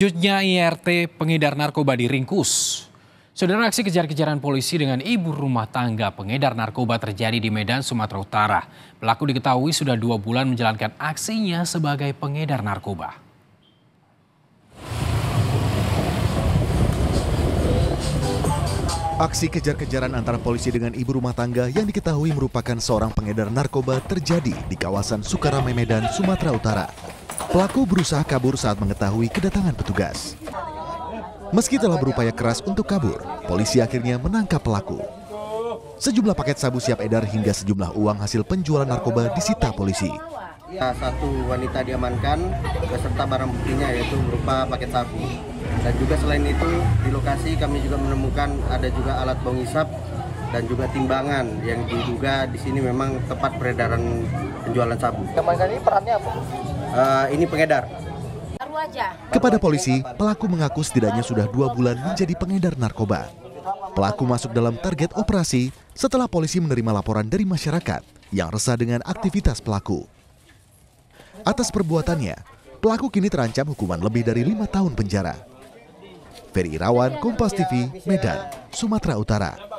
Selanjutnya IRT pengedar narkoba diringkus. Saudara aksi kejar-kejaran polisi dengan ibu rumah tangga pengedar narkoba terjadi di Medan, Sumatera Utara. Pelaku diketahui sudah dua bulan menjalankan aksinya sebagai pengedar narkoba. Aksi kejar-kejaran antara polisi dengan ibu rumah tangga yang diketahui merupakan seorang pengedar narkoba terjadi di kawasan Sukarame Medan, Sumatera Utara. Pelaku berusaha kabur saat mengetahui kedatangan petugas. Meski telah berupaya keras untuk kabur, polisi akhirnya menangkap pelaku. Sejumlah paket sabu siap edar hingga sejumlah uang hasil penjualan narkoba disita polisi. Satu wanita diamankan beserta barang buktinya yaitu berupa paket sabu. Dan juga selain itu di lokasi kami juga menemukan ada juga alat bong isap dan juga timbangan yang diduga di sini memang tempat peredaran penjualan sabu. Teman ini perannya apa? Uh, ini pengedar. Kepada polisi, pelaku mengaku setidaknya sudah dua bulan menjadi pengedar narkoba. Pelaku masuk dalam target operasi setelah polisi menerima laporan dari masyarakat yang resah dengan aktivitas pelaku. Atas perbuatannya, pelaku kini terancam hukuman lebih dari lima tahun penjara. Ferry Irawan, Kompas TV, Medan, Sumatera Utara.